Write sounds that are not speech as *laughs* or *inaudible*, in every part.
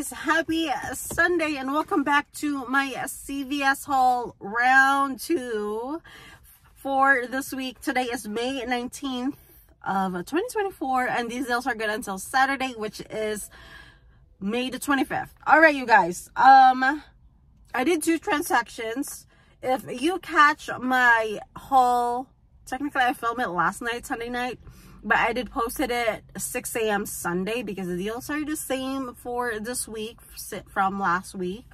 guys. Happy sunday and welcome back to my cvs haul round two for this week. Today is may 19th of 2024 and these deals are good until saturday which is may the 25th all right you guys. Um i did two transactions. If you catch my haul technically i filmed it last night sunday night but I did posted it at 6 a.m. Sunday because the deals are the same for this week from last week.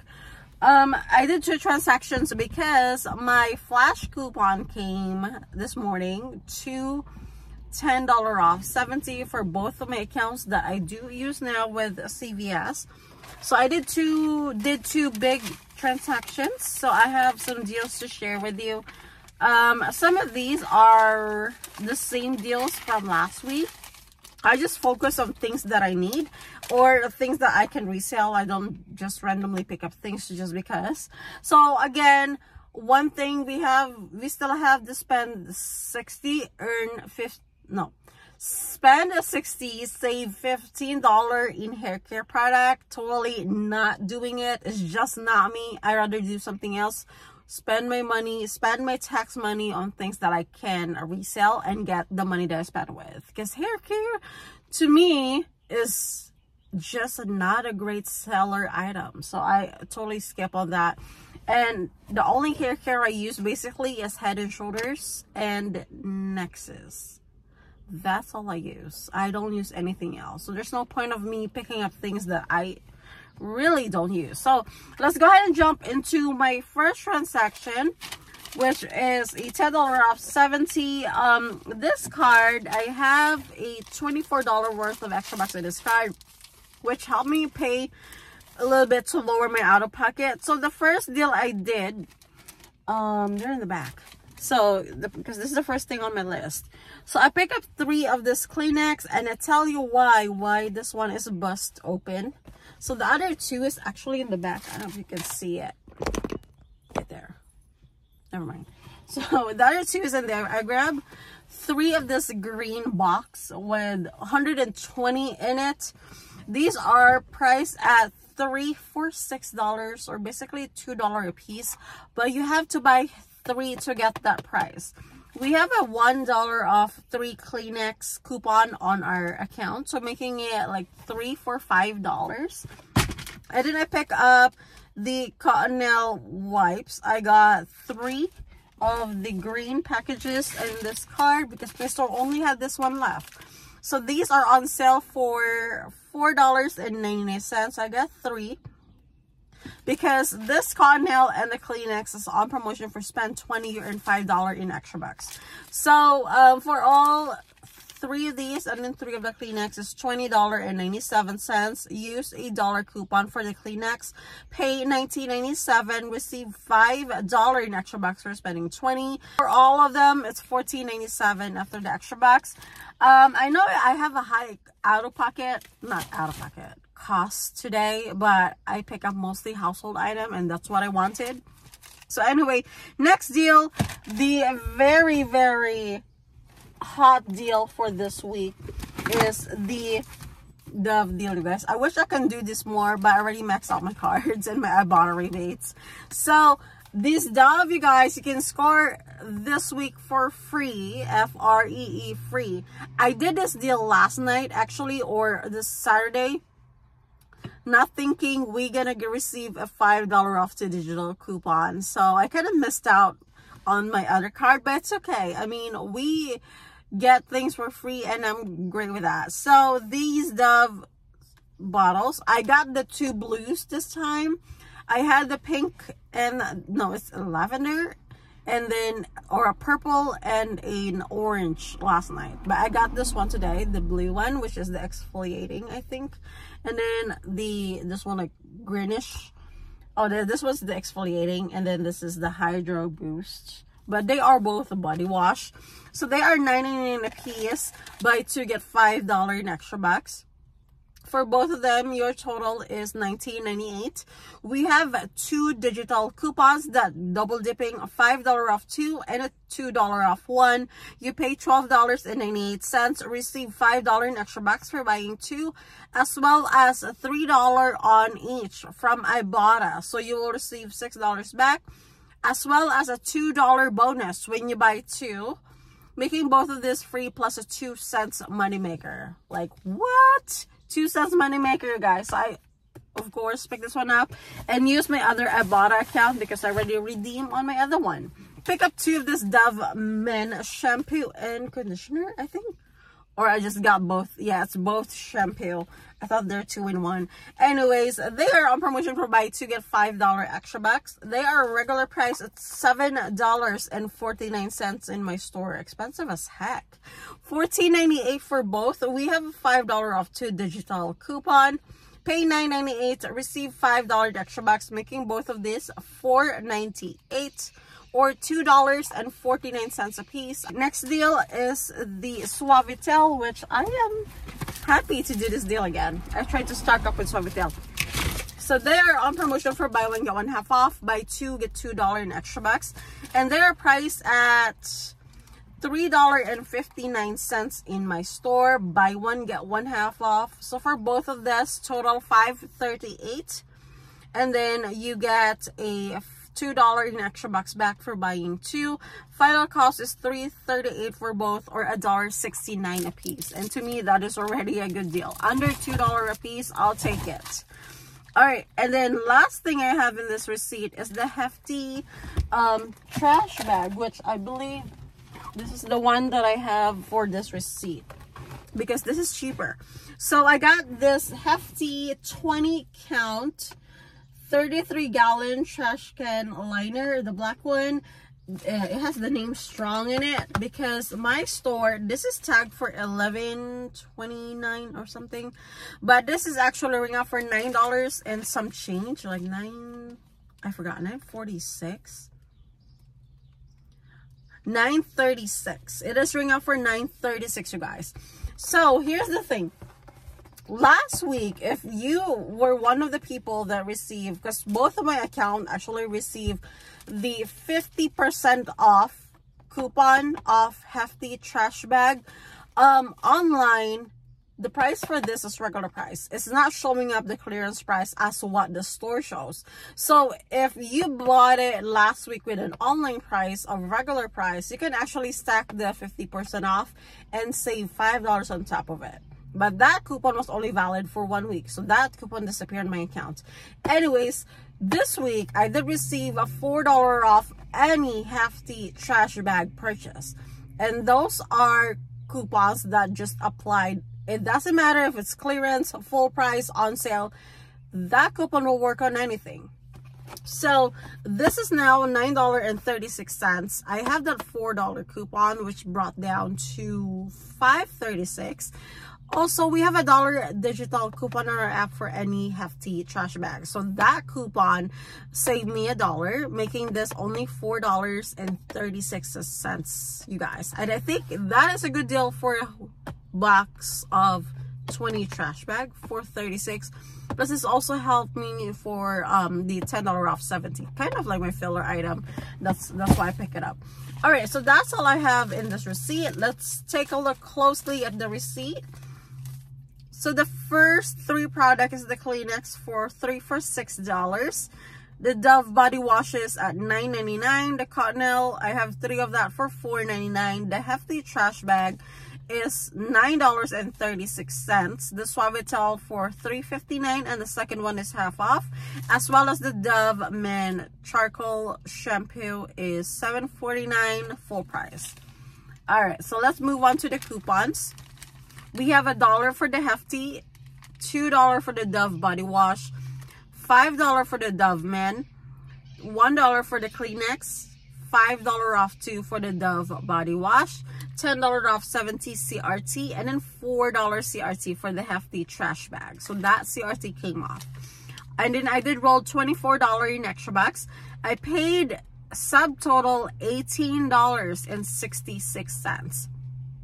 Um, I did two transactions because my flash coupon came this morning to $10 off, 70 for both of my accounts that I do use now with CVS. So I did two, did two big transactions. So I have some deals to share with you. Um, some of these are the same deals from last week. I just focus on things that I need or things that I can resell. I don't just randomly pick up things just because. So again, one thing we have, we still have to spend 60, earn 50, no, spend a 60, save $15 in hair care product. Totally not doing it. It's just not me. i rather do something else spend my money, spend my tax money on things that I can resell and get the money that I spent with. Because hair care, to me, is just not a great seller item. So I totally skip on that. And the only hair care I use basically is Head and Shoulders and Nexxus. That's all I use. I don't use anything else. So there's no point of me picking up things that I really don't use. So let's go ahead and jump into my first transaction which is a $10 off 70 um this card i have a $24 worth of extra bucks in this card which helped me pay a little bit to lower my out of pocket. So the first deal i did um they're in the back. So because this is the first thing on my list. So i pick up three of this kleenex and i tell you why why this one is bust open so the other two is actually in the back. I don't know if you can see it. Right there. Never mind. *laughs* So the other two is in there. I grabbed three of this green box with 120 in it. These are priced at three for six dollars or basically two dollar a piece but you have to buy three to get that price we have a one dollar off three kleenex coupon on our account so making it like three for five dollars. And then i pick up the cottonelle wipes. I got three of the green packages in this card because my store only had this one left. So these are on sale for four dollars and 99 cents. I got three because this Cottonelle and the Kleenex is on promotion for spend 20 and $5 in extra bucks. So um, for all three of these and then three of the Kleenex is $20.97. Use a dollar coupon for the Kleenex. Pay $19.97. Receive $5 in extra bucks for spending 20 For all of them, it's $14.97 after the extra bucks. Um, I know I have a high out of pocket, not out of pocket, cost today, but I pick up mostly household item and that's what I wanted. So anyway, next deal, the very, very hot deal for this week is the Dove deal, you guys. I wish I can do this more, but I already maxed out my cards *laughs* and my Ibotta rebates. So, this Dove, you guys, you can score this week for free, F-R-E-E, -E, free. I did this deal last night, actually, or this Saturday not thinking we're gonna receive a five dollar off to digital coupon. So i kind of missed out on my other card but it's okay. I mean we get things for free and i'm great with that. So these dove bottles i got the two blues this time. I had the pink and no it's lavender and then or a purple and an orange last night. But i got this one today the blue one which is the exfoliating i think. And then the this one like greenish. Oh this was the exfoliating and then this is the hydro boost. But they are both a body wash. So they are 99 a piece buy two get five dollar in extra bucks for both of them your total is 19.98 we have two digital coupons that double dipping a five dollar off two and a two dollar off one you pay twelve dollars and 98 cents receive five dollar in extra bucks for buying two as well as three dollar on each from ibotta so you will receive six dollars back as well as a two dollar bonus when you buy two making both of this free plus a two cents moneymaker. Like, what? Two cents money moneymaker, guys. So I, of course, pick this one up and use my other Ibotta account because I already redeemed on my other one. Pick up two of this Dove Men shampoo and conditioner, I think or I just got both. Yeah, it's both shampoo. I thought they're two in one. Anyways, they are on promotion for buy two get five dollar extra bucks. They are regular price at seven dollars and forty nine cents in my store. Expensive as heck. Fourteen ninety eight for both. We have a five dollar off two digital coupon. Pay nine ninety eight. Receive five dollar extra bucks, making both of these four ninety eight or $2.49 a piece. Next deal is the Suavitel, which I am happy to do this deal again. I tried to stock up with Suavitel. So they are on promotion for buy one, get one half off. Buy two, get $2 in extra bucks. And they are priced at $3.59 in my store. Buy one, get one half off. So for both of this, total 538 And then you get a $2 in extra bucks back for buying two. Final cost is $3.38 for both or a dollar 69 a piece. And to me, that is already a good deal. Under $2 a piece, I'll take it. Alright, and then last thing I have in this receipt is the hefty um, trash bag, which I believe this is the one that I have for this receipt because this is cheaper. So I got this hefty 20 count 33 gallon trash can liner, the black one. Uh, it has the name strong in it because my store this is tagged for 11.29 or something but this is actually ring out for nine dollars and some change like nine i forgot 946 936 it is ring out for 936 you guys. So here's the thing last week if you were one of the people that received because both of my account actually received the 50 percent off coupon off hefty trash bag um online the price for this is regular price. It's not showing up the clearance price as what the store shows. So if you bought it last week with an online price of regular price you can actually stack the 50 percent off and save five dollars on top of it but that coupon was only valid for one week. So that coupon disappeared in my account. Anyways, this week I did receive a $4 off any hefty trash bag purchase. And those are coupons that just applied. It doesn't matter if it's clearance, full price, on sale. That coupon will work on anything. So this is now $9.36. I have that $4 coupon which brought down to $5.36. Also, we have a dollar digital coupon on our app for any hefty trash bag. So that coupon saved me a dollar, making this only $4.36, you guys. And I think that is a good deal for a box of 20 trash bag for 36 plus this also helped me for um the 10 dollar off 70 kind of like my filler item. That's that's why i pick it up. All right so that's all i have in this receipt. Let's take a look closely at the receipt so the first three product is the Kleenex for three for six dollars. The Dove body washes at $9.99. The Cottonelle, I have three of that for $4.99. The Hefty trash bag is $9.36. The Suavitel for $3.59 and the second one is half off. As well as the Dove Men Charcoal Shampoo is $7.49 full price. Alright, so let's move on to the coupons we have a dollar for the hefty two dollar for the dove body wash five dollar for the dove men one dollar for the kleenex five dollar off two for the dove body wash ten dollar off 70 crt and then four dollar crt for the hefty trash bag. So that crt came off. And then i did roll 24 dollar in extra bucks. I paid subtotal 18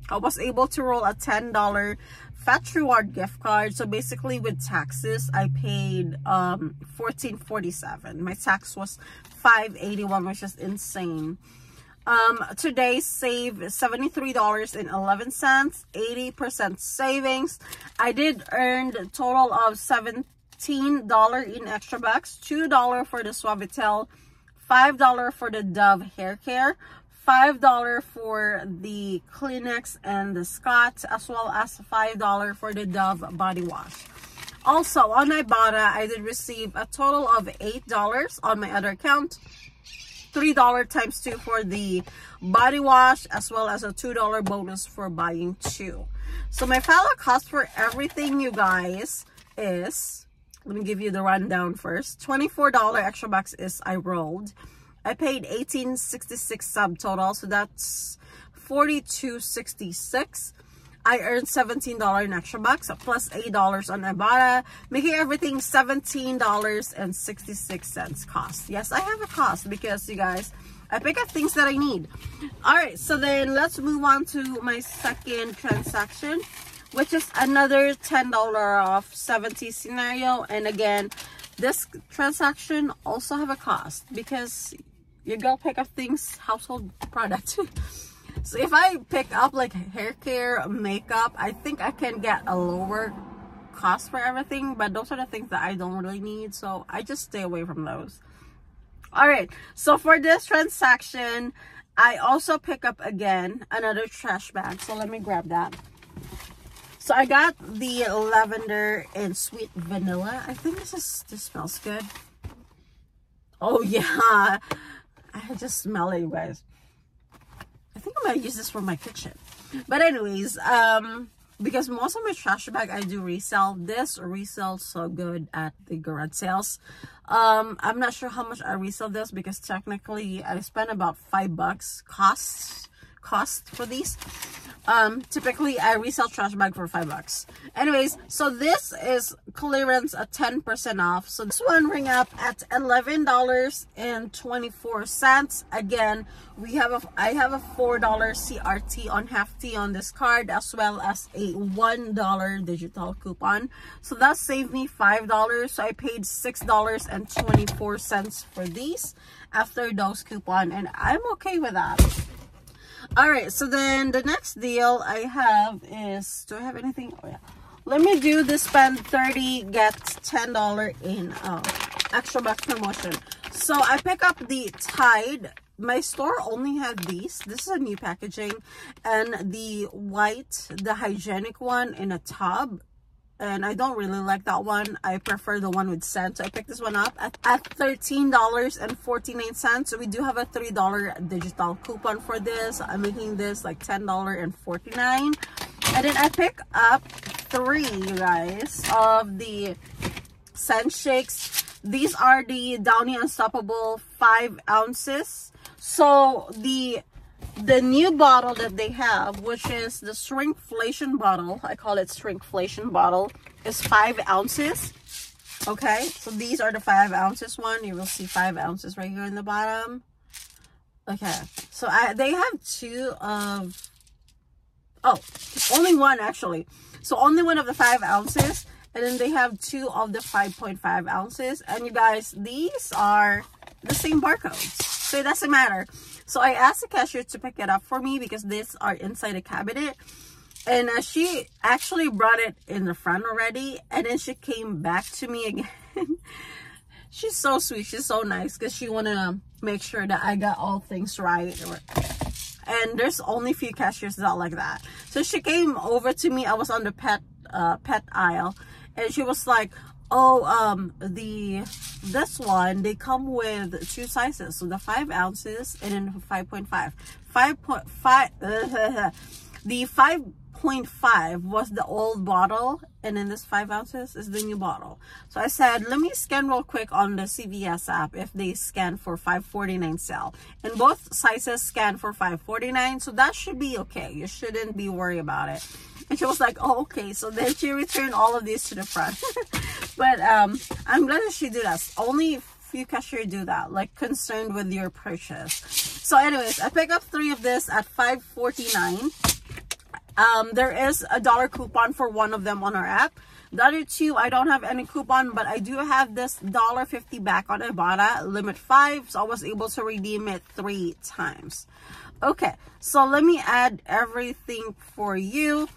I was able to roll a $10 Fetch Reward gift card. So basically with taxes, I paid um 14.47. My tax was 5.81, which is insane. Um, today save $73.11, 80% savings. I did earn a total of $17 in extra bucks, $2 for the Suavitel, $5 for the Dove hair care, $5 for the Kleenex and the Scott, as well as $5 for the Dove body wash. Also, on Ibotta, I did receive a total of $8 on my other account. $3 times 2 for the body wash, as well as a $2 bonus for buying two. So my final cost for everything, you guys, is, let me give you the rundown first. $24 extra bucks is I rolled. I paid 1866 subtotal, so that's 4266 I earned $17 in extra bucks plus $8 on Ibotta, making everything $17.66 cost. Yes, I have a cost because you guys, I pick up things that I need. All right, so then let's move on to my second transaction, which is another $10 off 70 scenario. And again, this transaction also have a cost because you gotta pick up things, household product. *laughs* so if I pick up like hair care, makeup, I think I can get a lower cost for everything. But those are the things that I don't really need. So I just stay away from those. All right. So for this transaction, I also pick up again another trash bag. So let me grab that. So I got the lavender and sweet vanilla. I think this is this smells good. Oh *laughs* yeah. I just smell it, you guys. I think I'm gonna use this for my kitchen. But anyways, um, because most of my trash bag I do resell. This resell so good at the garage sales. Um, I'm not sure how much I resell this because technically I spent about five bucks costs cost for these. Um typically i resell trash bag for five bucks. Anyways so this is clearance at 10 percent off. So this one ring up at 11 dollars and 24 cents. Again we have a i have a four dollar crt on hefty on this card as well as a one dollar digital coupon. So that saved me five dollars. So i paid six dollars and 24 cents for these after those coupon and i'm okay with that all right so then the next deal i have is do i have anything? Oh yeah. Let me do the spend 30 get 10 dollar in uh, extra bucks promotion. So i pick up the tide. My store only had these. This is a new packaging. And the white the hygienic one in a tub and I don't really like that one. I prefer the one with scent. So I picked this one up at, at $13.49. So we do have a $3 digital coupon for this. I'm making this like $10.49. And then I pick up three, you guys, of the scent shakes. These are the Downy Unstoppable 5 ounces. So the the new bottle that they have, which is the shrinkflation bottle, I call it shrinkflation bottle, is five ounces. Okay, so these are the five ounces one. You will see five ounces right here in the bottom. Okay, so I they have two of, oh, only one actually. So only one of the five ounces. And then they have two of the 5.5 ounces. And you guys, these are the same barcodes. So it doesn't matter. So I asked the cashier to pick it up for me because these are inside a cabinet. And uh, she actually brought it in the front already. And then she came back to me again. *laughs* She's so sweet. She's so nice because she want to make sure that I got all things right. And there's only a few cashiers that like that. So she came over to me. I was on the pet uh, pet aisle. And she was like, oh um the this one they come with two sizes. So the five ounces and then 5.5 5.5 *laughs* the 5.5 was the old bottle and then this five ounces is the new bottle. So i said let me scan real quick on the cvs app if they scan for 549 sell and both sizes scan for 549 so that should be okay. You shouldn't be worried about it. And she was like, oh, okay. So then she returned all of these to the front. *laughs* but um, I'm glad that she did that. Only few cashiers do that, like concerned with your purchase. So anyways, I pick up three of this at 5.49. Um, there is a dollar coupon for one of them on our app. The other two, I don't have any coupon, but I do have this $1.50 back on Ibotta, limit five, so I was able to redeem it three times. Okay, so let me add everything for you.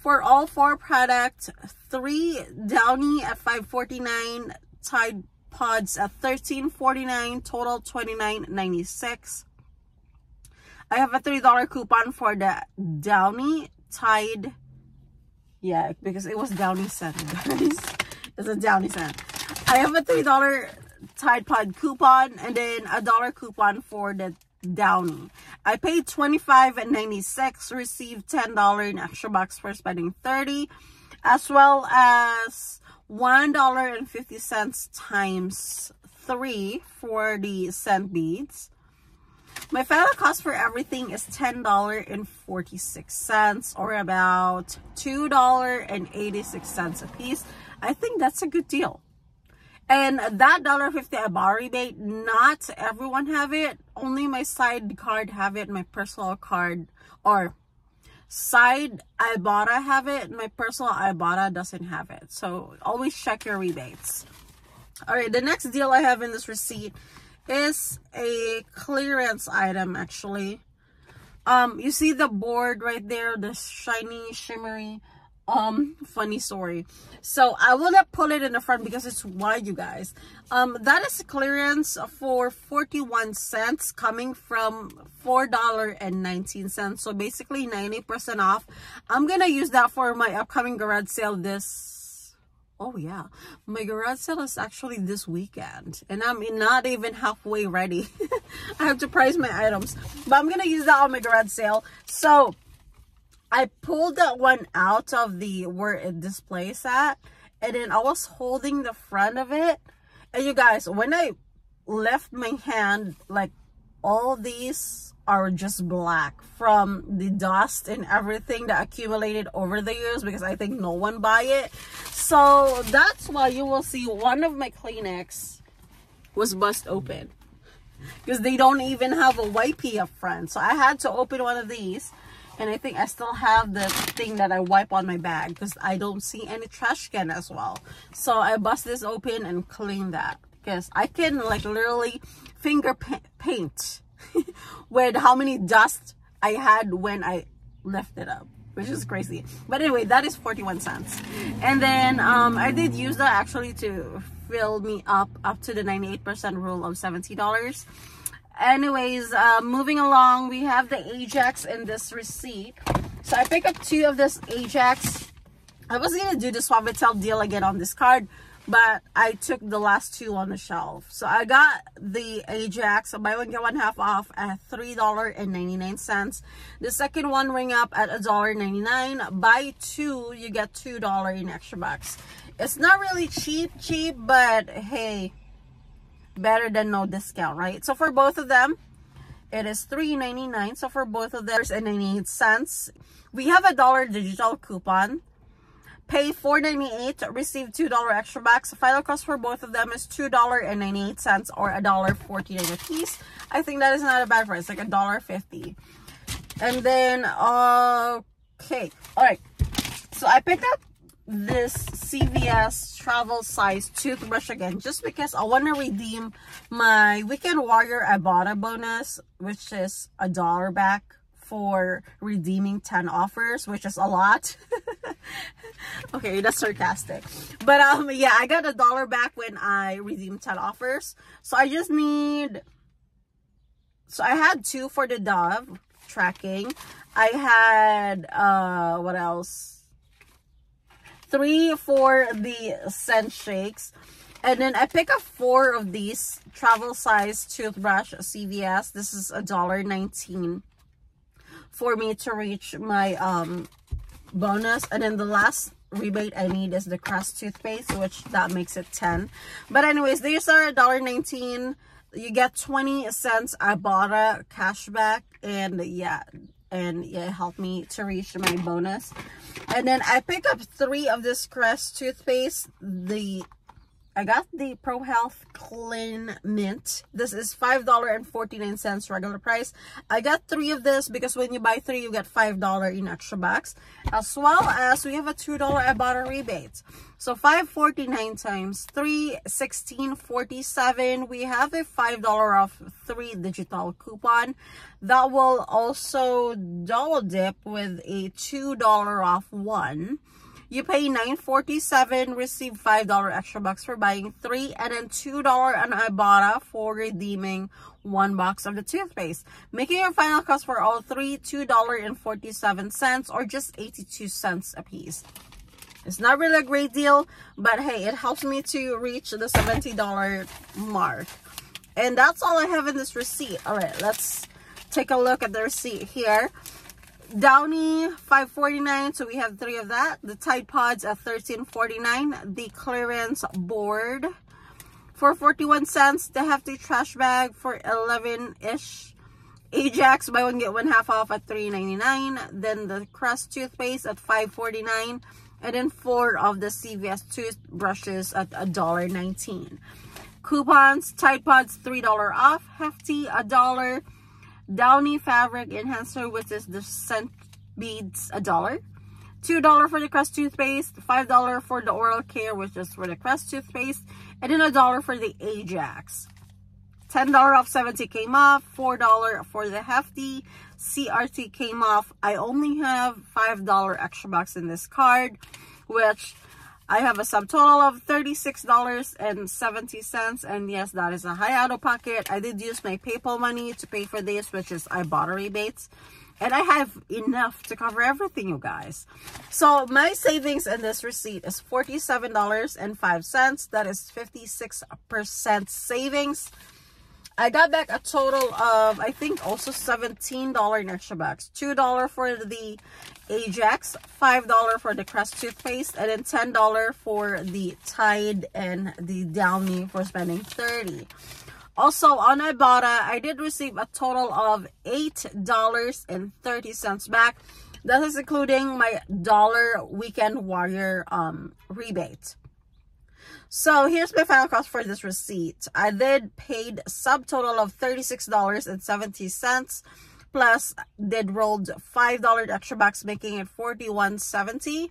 For all four products, three Downy at 5.49, Tide Pods at 13.49, total 29.96. I have a $3 coupon for the Downy Tide. Yeah, because it was Downy scent, *laughs* guys. it's a Downy scent. I have a $3 Tide Pod coupon and then a dollar coupon for the Downy. I paid $25.96, received $10 in extra bucks for spending 30 as well as $1.50 times 3 for the scent beads. My final cost for everything is $10.46 or about $2.86 a piece. I think that's a good deal. And that $1.50 Ibotta rebate, not everyone have it. Only my side card have it, my personal card, or side Ibotta have it. My personal Ibotta doesn't have it. So always check your rebates. All right, the next deal I have in this receipt is a clearance item actually. Um, you see the board right there, the shiny, shimmery um funny story. So i will not pull it in the front because it's wide you guys. Um that is clearance for 41 cents coming from four dollar and 19 cents. So basically 90 percent off. I'm gonna use that for my upcoming garage sale this oh yeah. My garage sale is actually this weekend and i'm not even halfway ready. *laughs* I have to price my items. But i'm gonna use that on my garage sale. So I pulled that one out of the where it displays at and then I was holding the front of it. And you guys when I left my hand like all these are just black from the dust and everything that accumulated over the years because I think no one buy it. So that's why you will see one of my Kleenex was bust open. Because they don't even have a wipey up front. So I had to open one of these and I think I still have the thing that I wipe on my bag because I don't see any trash can as well. So I bust this open and clean that because I can like literally finger pa paint *laughs* with how many dust I had when I left it up which is crazy. But anyway that is 41 cents. And then um i did use that actually to fill me up up to the 98 percent rule of 70 dollars anyways uh, moving along we have the ajax in this receipt. So i picked up two of this ajax. I was gonna do the suavitel deal again on this card but i took the last two on the shelf. So i got the ajax so buy one get one half off at three dollar and 99 cents the second one ring up at a dollar 99 buy two you get two dollar in extra bucks. It's not really cheap cheap but hey better than no discount right? So for both of them it is $3.99 so for both of them and 98 cents. We have a dollar digital coupon. Pay $4.98 receive $2 extra bucks. Final cost for both of them is $2.98 or a dollar 49 a piece i think that is not a bad price like a dollar 50 and then okay. All right. So i picked up this CVS travel size toothbrush again just because I want to redeem my Weekend Warrior Ibotta bonus which is a dollar back for redeeming 10 offers which is a lot. *laughs* Okay that's sarcastic. But um yeah I got a dollar back when I redeemed 10 offers. So I just need so I had two for the Dove tracking. I had uh what else three for the scent shakes. And then I pick up four of these travel size toothbrush CVS. This is a dollar nineteen for me to reach my um bonus. And then the last rebate I need is the Crest toothpaste, which that makes it 10. But anyways, these are a dollar nineteen. You get 20 cents I bought Ibotta cashback. And yeah, and it helped me to reach my bonus. And then I picked up three of this Crest toothpaste. The I got the Pro Health Clean Mint. This is $5.49 regular price. I got three of this because when you buy three, you get $5 in extra bucks. As well as we have a $2 Ibotta rebate. So 549 times 3, 1647. We have a $5 off 3 digital coupon. That will also double dip with a $2 off 1. You pay $9.47, receive $5 extra bucks for buying three, and then $2 on Ibotta for redeeming one box of the toothpaste, making your final cost for all three $2.47 or just 82 cents a piece. It's not really a great deal, but hey, it helps me to reach the $70 mark. And that's all I have in this receipt. All right, let's take a look at the receipt here. Downy 5.49, so we have three of that. The Tide Pods at 13.49. The clearance board for 41 cents. The hefty trash bag for 11-ish. Ajax buy one get one half off at 3.99. Then the Crest toothpaste at 5.49. And then four of the CVS toothbrushes at $1.19. Coupons, Tide Pods $3 off. Hefty, a dollar. Downy Fabric Enhancer, which is the scent beads, a dollar. $2 for the Crest toothpaste, $5 for the oral care, which is for the Crest toothpaste, and then a dollar for the Ajax. $10 off 70 came off, $4 for the Hefty, CRT came off. I only have $5 extra bucks in this card, which I have a subtotal of $36.70 and yes, that is a high out of pocket. I did use my PayPal money to pay for this, which is Ibotta rebates. And I have enough to cover everything, you guys. So my savings in this receipt is $47.05. That is 56% savings. I got back a total of, I think, also $17 in extra bucks. $2 for the Ajax, $5 for the Crest toothpaste, and then $10 for the Tide and the Downy for spending 30 Also, on Ibotta, I did receive a total of $8.30 back. That is including my dollar weekend warrior um, rebate. So here's my final cost for this receipt. I did paid subtotal of $36.70 plus did rolled $5 extra bucks making it $41.70.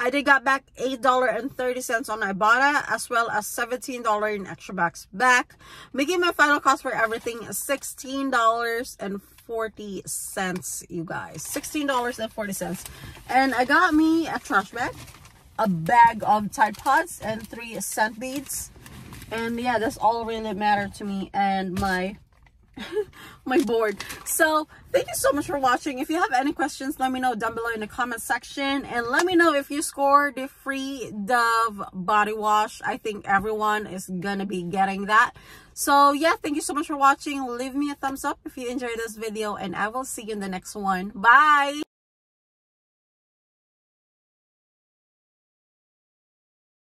I did got back $8.30 on Ibotta as well as $17 in extra bucks back, making my final cost for everything $16.40, you guys. $16.40. And I got me a trash bag a bag of Tide Pods and three scent beads. And yeah, that's all really that matter to me and my *laughs* my board. So thank you so much for watching. If you have any questions, let me know down below in the comment section. And let me know if you scored the free Dove body wash. I think everyone is gonna be getting that. So yeah, thank you so much for watching. Leave me a thumbs up if you enjoyed this video and I will see you in the next one. Bye!